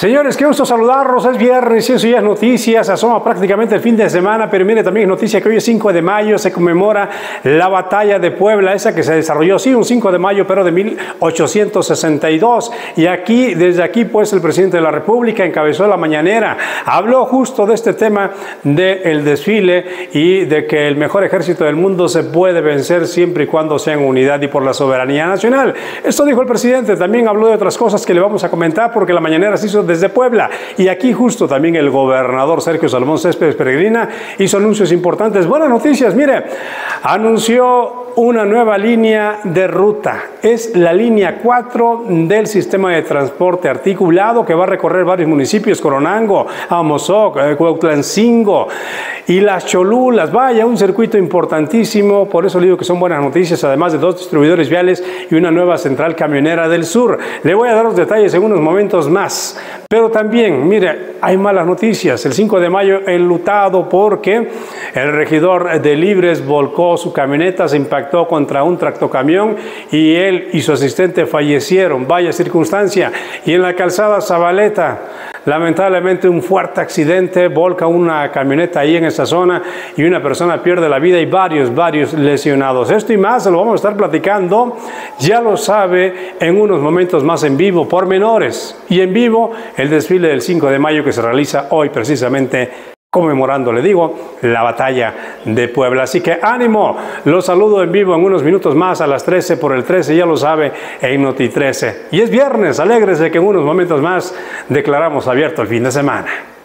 Señores, qué gusto saludarlos. Es viernes y eso ya es noticias. Asoma prácticamente el fin de semana, pero mire, también es noticia que hoy es 5 de mayo, se conmemora la batalla de Puebla, esa que se desarrolló, sí, un 5 de mayo, pero de 1862. Y aquí, desde aquí, pues el presidente de la República encabezó la mañanera. Habló justo de este tema del desfile y de que el mejor ejército del mundo se puede vencer siempre y cuando sea en unidad y por la soberanía nacional. Esto dijo el presidente. También habló de otras cosas que le vamos a comentar porque la mañanera se hizo desde Puebla. Y aquí justo también el gobernador Sergio Salomón Céspedes Peregrina hizo anuncios importantes. Buenas noticias, mire, anunció una nueva línea de ruta. Es la línea 4 del sistema de transporte articulado que va a recorrer varios municipios, Coronango, Amozoc, eh, Cuautlancingo y Las Cholulas. Vaya, un circuito importantísimo, por eso digo que son buenas noticias, además de dos distribuidores viales y una nueva central camionera del sur. Le voy a dar los detalles en unos momentos más. Pero también, mire, hay malas noticias. El 5 de mayo enlutado porque el regidor de Libres volcó su camioneta, se impactó contra un tractocamión y él y su asistente fallecieron. Vaya circunstancia. Y en la calzada Zabaleta, lamentablemente un fuerte accidente, volca una camioneta ahí en esa zona y una persona pierde la vida y varios, varios lesionados. Esto y más lo vamos a estar platicando, ya lo sabe, en unos momentos más en vivo, por menores. Y en vivo el desfile del 5 de mayo que se realiza hoy precisamente conmemorando, le digo, la batalla de Puebla. Así que ánimo, los saludo en vivo en unos minutos más a las 13 por el 13, ya lo sabe, en Noti 13. Y es viernes, alégrese que en unos momentos más declaramos abierto el fin de semana.